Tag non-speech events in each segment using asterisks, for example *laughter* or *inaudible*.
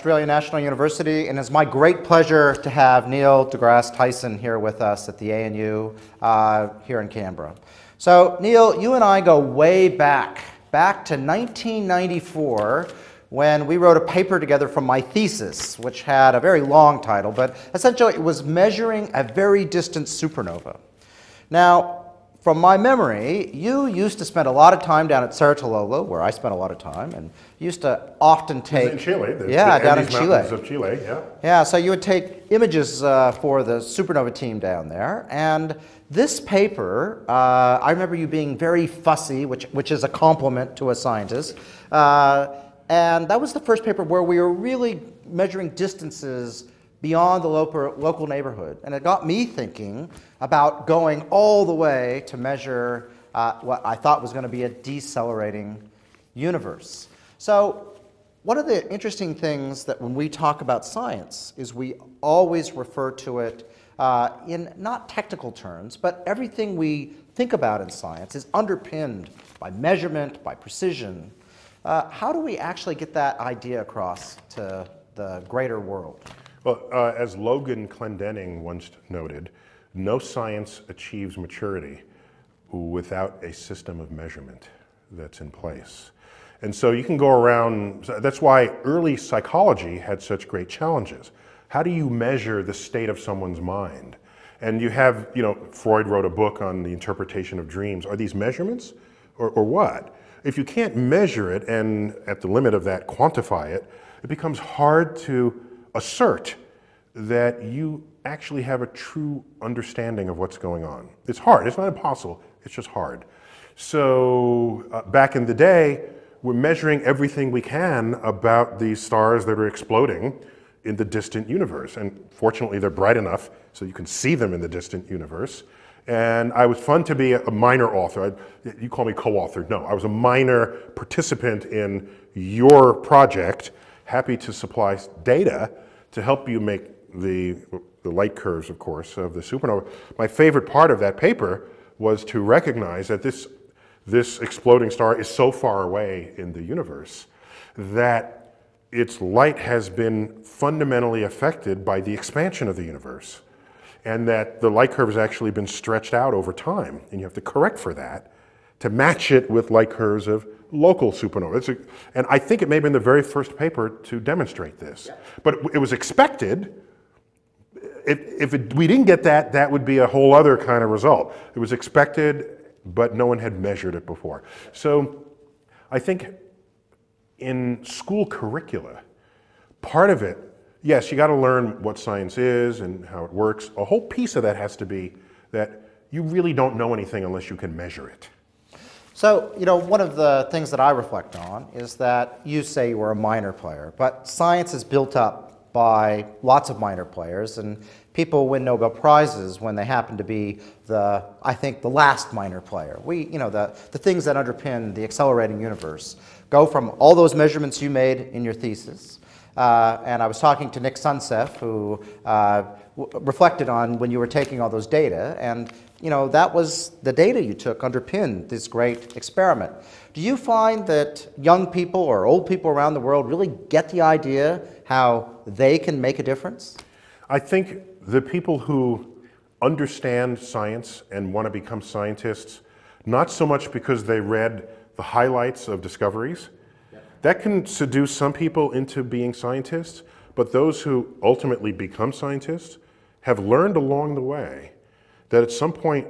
Australian National University, and it's my great pleasure to have Neil deGrasse Tyson here with us at the ANU uh, here in Canberra. So, Neil, you and I go way back, back to 1994 when we wrote a paper together from my thesis, which had a very long title, but essentially it was measuring a very distant supernova. Now, from my memory, you used to spend a lot of time down at Cerro Tololo, where I spent a lot of time, and used to often take. in Chile. The, yeah, the down Andes in Chile. Mountains of Chile, yeah. Yeah, so you would take images uh, for the supernova team down there, and this paper, uh, I remember you being very fussy, which, which is a compliment to a scientist. Uh, and that was the first paper where we were really measuring distances beyond the local, local neighborhood. And it got me thinking about going all the way to measure uh, what I thought was going to be a decelerating universe. So one of the interesting things that when we talk about science is we always refer to it uh, in not technical terms, but everything we think about in science is underpinned by measurement, by precision. Uh, how do we actually get that idea across to the greater world? Well, uh, as Logan Clendening once noted, no science achieves maturity without a system of measurement that's in place. And so you can go around, that's why early psychology had such great challenges. How do you measure the state of someone's mind? And you have, you know, Freud wrote a book on the interpretation of dreams. Are these measurements or, or what? If you can't measure it and at the limit of that quantify it, it becomes hard to assert that you actually have a true understanding of what's going on. It's hard, it's not impossible, it's just hard. So uh, back in the day, we're measuring everything we can about these stars that are exploding in the distant universe. And fortunately, they're bright enough so you can see them in the distant universe. And I was fun to be a minor author. I, you call me co-author. No, I was a minor participant in your project, happy to supply data to help you make the, the light curves, of course, of the supernova. My favorite part of that paper was to recognize that this, this exploding star is so far away in the universe that its light has been fundamentally affected by the expansion of the universe and that the light curve has actually been stretched out over time, and you have to correct for that to match it with light curves of local supernovae. A, and I think it may have been the very first paper to demonstrate this. Yeah. But it was expected if, if it, we didn't get that, that would be a whole other kind of result. It was expected, but no one had measured it before. So I think in school curricula, part of it, yes, you got to learn what science is and how it works. A whole piece of that has to be that you really don't know anything unless you can measure it. So, you know, one of the things that I reflect on is that you say you were a minor player, but science is built up by lots of minor players, and people win Nobel Prizes when they happen to be the, I think, the last minor player. We, you know, the, the things that underpin the accelerating universe go from all those measurements you made in your thesis, uh, and I was talking to Nick Suntzeff, who uh, reflected on when you were taking all those data, and you know, that was the data you took underpinned this great experiment. Do you find that young people or old people around the world really get the idea how they can make a difference? I think the people who understand science and want to become scientists, not so much because they read the highlights of discoveries, that can seduce some people into being scientists, but those who ultimately become scientists have learned along the way that at some point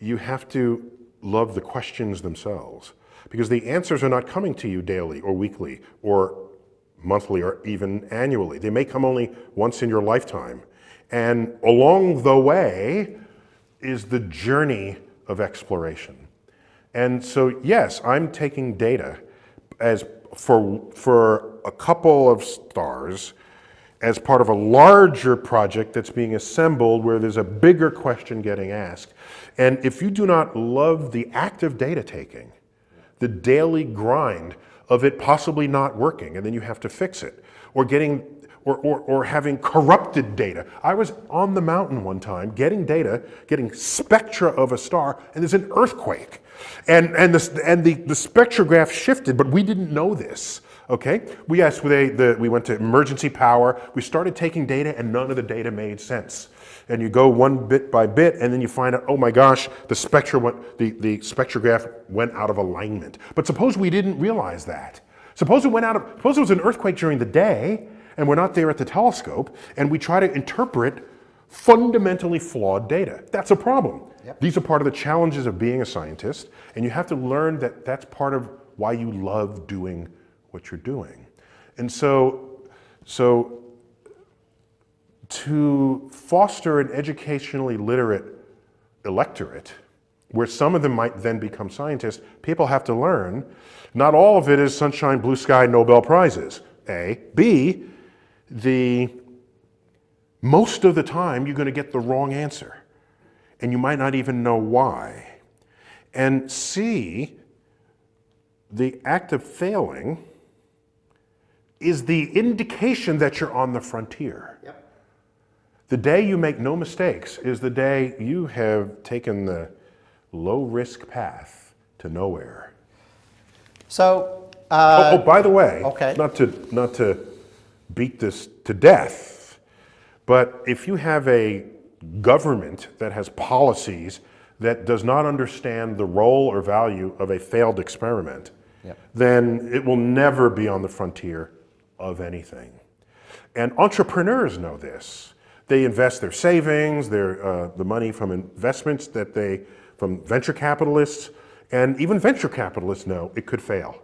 you have to love the questions themselves because the answers are not coming to you daily or weekly or monthly or even annually. They may come only once in your lifetime. And along the way is the journey of exploration. And so, yes, I'm taking data as for, for a couple of stars as part of a larger project that's being assembled where there's a bigger question getting asked. And if you do not love the active data taking, the daily grind of it possibly not working, and then you have to fix it, or getting, or, or, or having corrupted data. I was on the mountain one time getting data, getting spectra of a star, and there's an earthquake. And, and, the, and the, the spectrograph shifted, but we didn't know this. Okay, we asked, they, the, we went to emergency power, we started taking data and none of the data made sense. And you go one bit by bit and then you find out, oh my gosh, the, spectra went, the, the spectrograph went out of alignment. But suppose we didn't realize that. Suppose it went out of, suppose it was an earthquake during the day and we're not there at the telescope, and we try to interpret fundamentally flawed data. That's a problem. Yep. These are part of the challenges of being a scientist, and you have to learn that that's part of why you love doing what you're doing. And so, so to foster an educationally literate electorate, where some of them might then become scientists, people have to learn not all of it is sunshine, blue sky, Nobel Prizes. A. B the most of the time you're going to get the wrong answer and you might not even know why. And C, the act of failing is the indication that you're on the frontier. Yep. The day you make no mistakes is the day you have taken the low risk path to nowhere. So, uh, oh, oh, by the way, okay. not to not to beat this to death. But if you have a government that has policies that does not understand the role or value of a failed experiment, yep. then it will never be on the frontier of anything. And entrepreneurs know this. They invest their savings, their, uh, the money from investments that they, from venture capitalists, and even venture capitalists know it could fail.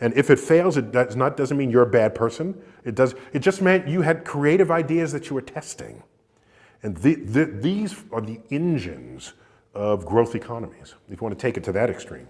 And if it fails, it does not, doesn't mean you're a bad person. It, does, it just meant you had creative ideas that you were testing. And the, the, these are the engines of growth economies, if you want to take it to that extreme.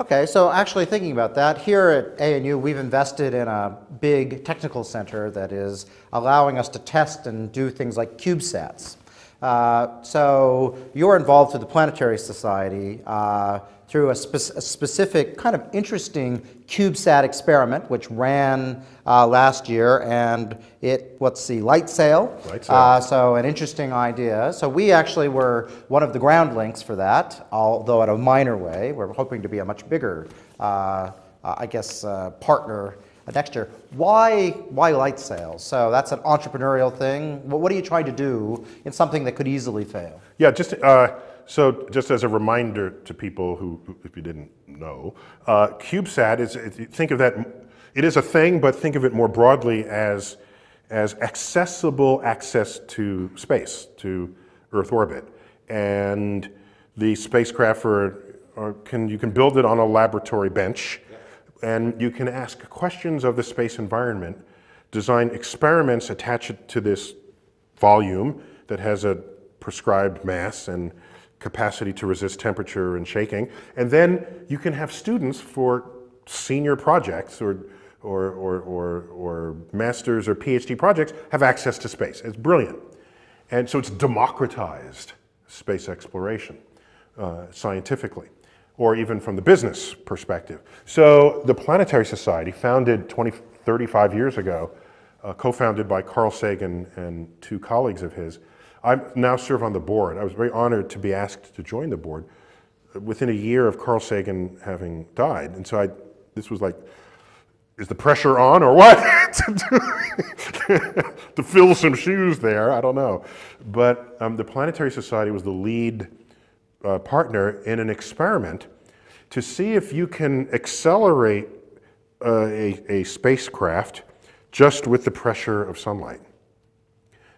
Okay, so actually thinking about that, here at ANU, we've invested in a big technical center that is allowing us to test and do things like CubeSats. Uh, so you're involved through the Planetary Society uh, through a, spe a, specific kind of interesting CubeSat experiment, which ran uh, last year, and it, let's see, light sail. Light sail. Uh, so an interesting idea. So we actually were one of the ground links for that, although in a minor way. We're hoping to be a much bigger, uh, I guess, partner next year. Why, why light sails? So that's an entrepreneurial thing. what are you trying to do in something that could easily fail? Yeah, just uh, so just as a reminder to people who, if you didn't know, uh, CubeSat is think of that. It is a thing, but think of it more broadly as as accessible access to space, to Earth orbit, and the spacecraft for, can you can build it on a laboratory bench and you can ask questions of the space environment, design experiments, attach it to this volume that has a prescribed mass and capacity to resist temperature and shaking. And then you can have students for senior projects or, or, or, or, or master's or PhD projects have access to space. It's brilliant. And so it's democratized space exploration uh, scientifically or even from the business perspective. So the Planetary Society, founded 20, 35 years ago, uh, co-founded by Carl Sagan and two colleagues of his, I now serve on the board. I was very honored to be asked to join the board within a year of Carl Sagan having died. And so I, this was like, is the pressure on or what? *laughs* *laughs* to fill some shoes there, I don't know. But um, the Planetary Society was the lead uh, partner in an experiment to see if you can accelerate uh, a, a spacecraft just with the pressure of sunlight.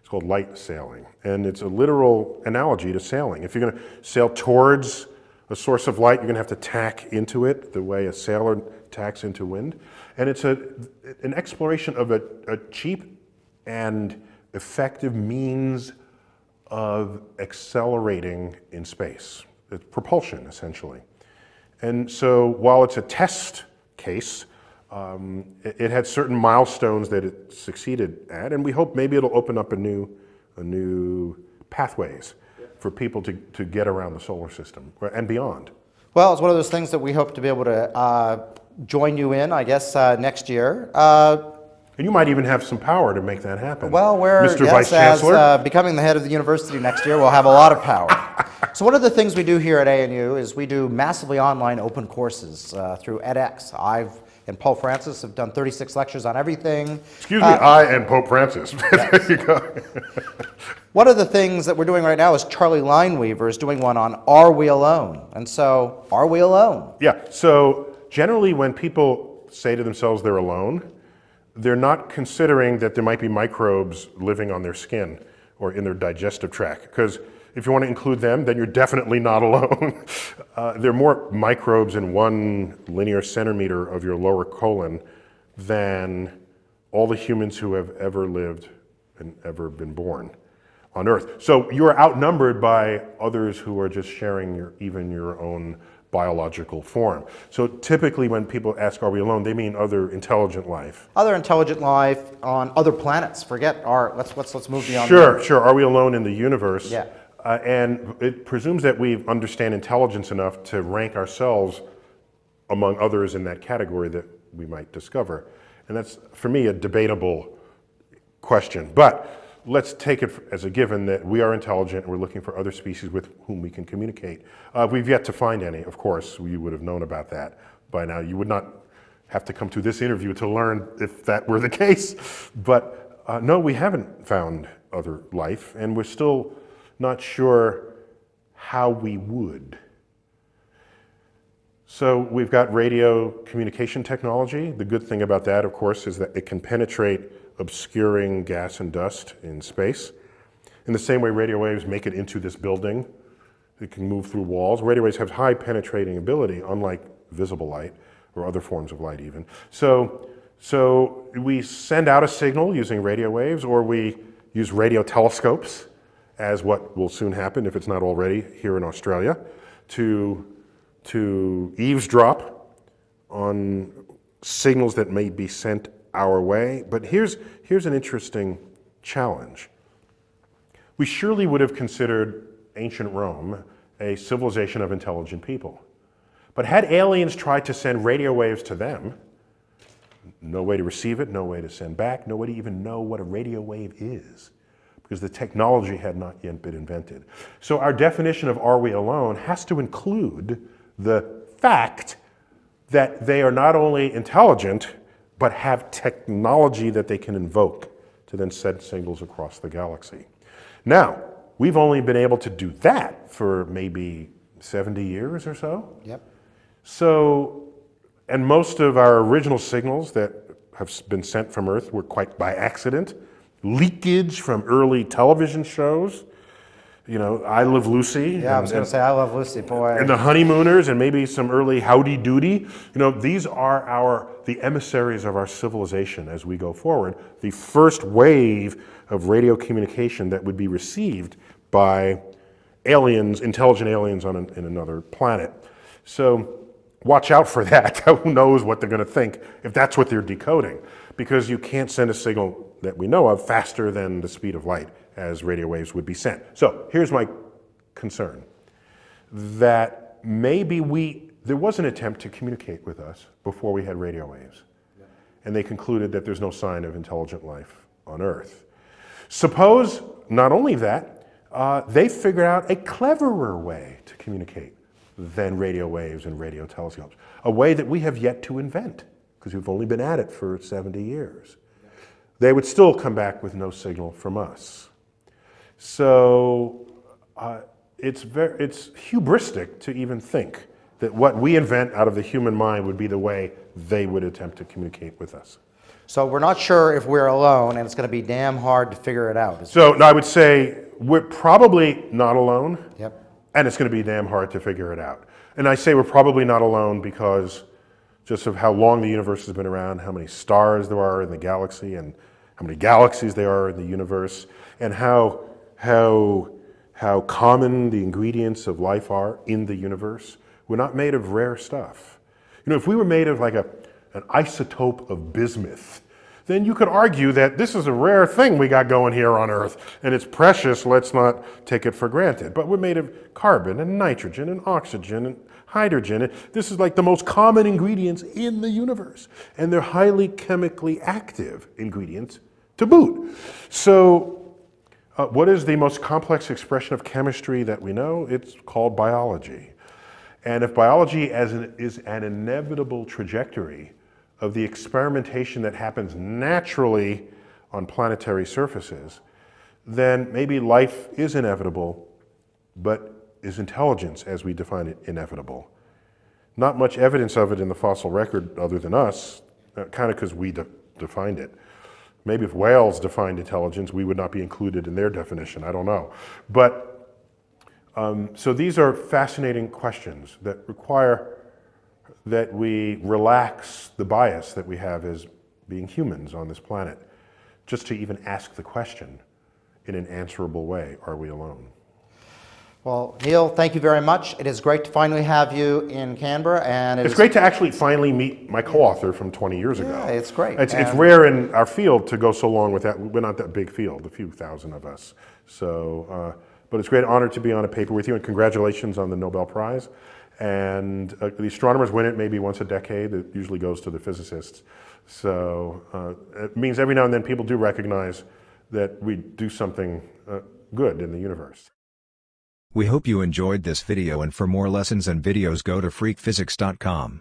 It's called light sailing, and it's a literal analogy to sailing. If you're going to sail towards a source of light, you're going to have to tack into it the way a sailor tacks into wind. And it's a, an exploration of a, a cheap and effective means of accelerating in space. It's propulsion, essentially. And so while it's a test case, um, it, it, had certain milestones that it succeeded at, and we hope maybe it'll open up a new, a new pathways for people to, to get around the solar system and beyond. Well, it's one of those things that we hope to be able to uh, join you in, I guess, uh, next year. Uh, And you might even have some power to make that happen. Well, we're Mr. yes, Vice as Chancellor. uh, becoming the head of the university next year, we'll have a lot of power. *laughs* so one of the things we do here at ANU is we do massively online open courses uh, through edX. I've and Pope Francis have done 36 lectures on everything. Excuse me, I and Pope Francis. *laughs* there you go. *laughs* One of the things that we're doing right now is Charlie Lineweaver is doing one on Are We Alone? And so, are we alone? Yeah, so generally when people say to themselves they're alone, they're not considering that there might be microbes living on their skin or in their digestive tract. Because if you want to include them, then you're definitely not *laughs* alone. uh, there are more microbes in one linear centimeter of your lower colon than all the humans who have ever lived and ever been born on Earth. So you're outnumbered by others who are just sharing your, even your own biological form. So typically when people ask, are we alone, they mean other intelligent life. Other intelligent life on other planets. Forget our, let's, let's, let's move beyond Sure, that. sure. Are we alone in the universe? Yeah. Uh, and it presumes that we understand intelligence enough to rank ourselves among others in that category that we might discover. And that's, for me, a debatable question. But let's take it as a given that we are intelligent and we're looking for other species with whom we can communicate. Uh, we've yet to find any, of course. You would have known about that by now. You would not have to come to this interview to learn if that were the *laughs* case. But uh, no, we haven't found other life, and we're still not sure how we would. So we've got radio communication technology. The good thing about that, of course, is that it can penetrate obscuring gas and dust in space. In the same way radio waves make it into this building, it can move through walls. Radio waves have high penetrating ability, unlike visible light or other forms of light even. So, so we send out a signal using radio waves or we use radio telescopes as what will soon happen if it's not already here in Australia to to eavesdrop on signals that may be sent our way. But here's, here's an interesting challenge. We surely would have considered ancient Rome a civilization of intelligent people. But had aliens tried to send radio waves to them, no way to receive it, no way to send back, no way to even know what a radio wave is because the technology had not yet been invented. So our definition of are we alone has to include the fact that they are not only intelligent, but have technology that they can invoke to then send signals across the galaxy. Now, we've only been able to do that for maybe 70 years or so. Yep. So, and most of our original signals that have been sent from Earth were quite by accident. Leakage from early television shows, you know, I Love Lucy. Yeah, I was going to say, I love Lucy, boy. And the Honeymooners, and maybe some early Howdy Doody. You know, these are our the emissaries of our civilization as we go forward. The first wave of radio communication that would be received by aliens, intelligent aliens on an, in another planet. So watch out for that. *laughs* Who knows what they're going to think if that's what they're decoding? Because you can't send a signal that we know of faster than the speed of light as radio waves would be sent. So here's my concern that maybe we, there was an attempt to communicate with us before we had radio waves. And they concluded that there's no sign of intelligent life on Earth. Suppose, not only that, uh, they figured out a cleverer way to communicate than radio waves and radio telescopes, a way that we have yet to invent because we've only been at it for 70 years. They would still come back with no signal from us. So uh, it's, very, it's hubristic to even think that what we invent out of the human mind would be the way they would attempt to communicate with us. So we're not sure if we're alone, and it's going to be damn hard to figure it out. So I would say we're probably not alone. Yep. And it's going to be damn hard to figure it out. And I say we're probably not alone because just of how long the universe has been around, how many stars there are in the galaxy, and how many galaxies there are in the universe, and how how, how common the ingredients of life are in the universe. We're not made of rare stuff. You know, if we were made of like a, an isotope of bismuth, then you could argue that this is a rare thing we got going here on Earth, and it's precious, let's not take it for granted. But we're made of carbon and nitrogen and oxygen and hydrogen. This is like the most common ingredients in the universe, and they're highly chemically active ingredients to boot. So, uh, what is the most complex expression of chemistry that we know? It's called biology. And if biology an, is an inevitable trajectory of the experimentation that happens naturally on planetary surfaces, then maybe life is inevitable, but is intelligence as we define it inevitable? Not much evidence of it in the fossil record other than us, uh, kind of because we de defined it. Maybe if whales defined intelligence, we would not be included in their definition. I don't know. But um, so these are fascinating questions that require that we relax the bias that we have as being humans on this planet, just to even ask the question in an answerable way are we alone? Well, Neil, thank you very much. It is great to finally have you in Canberra, and it it's great to actually finally meet my co-author from 20 years ago. Yeah, it's great. It's, it's, rare in our field to go so long with that. We're not that big field, a few thousand of us. So, uh, but it's a great honor to be on a paper with you, and congratulations on the Nobel Prize. And uh, the astronomers win it maybe once a decade. It usually goes to the physicists. So uh, it means every now and then people do recognize that we do something uh, good in the universe. We hope you enjoyed this video and for more lessons and videos go to freqphysics.com.